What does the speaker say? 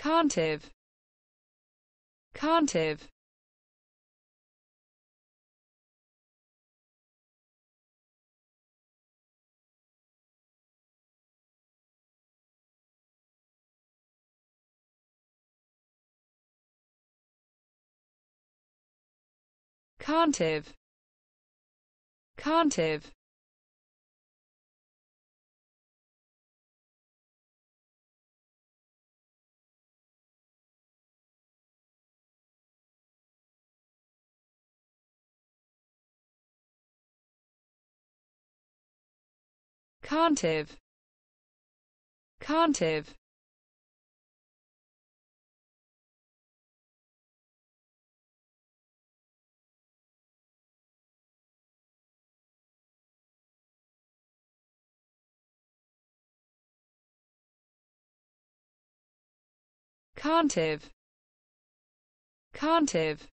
Cantive. Cantive. Cantive. Cantive. Cantiv. Cantiv. Cantiv. Cantiv.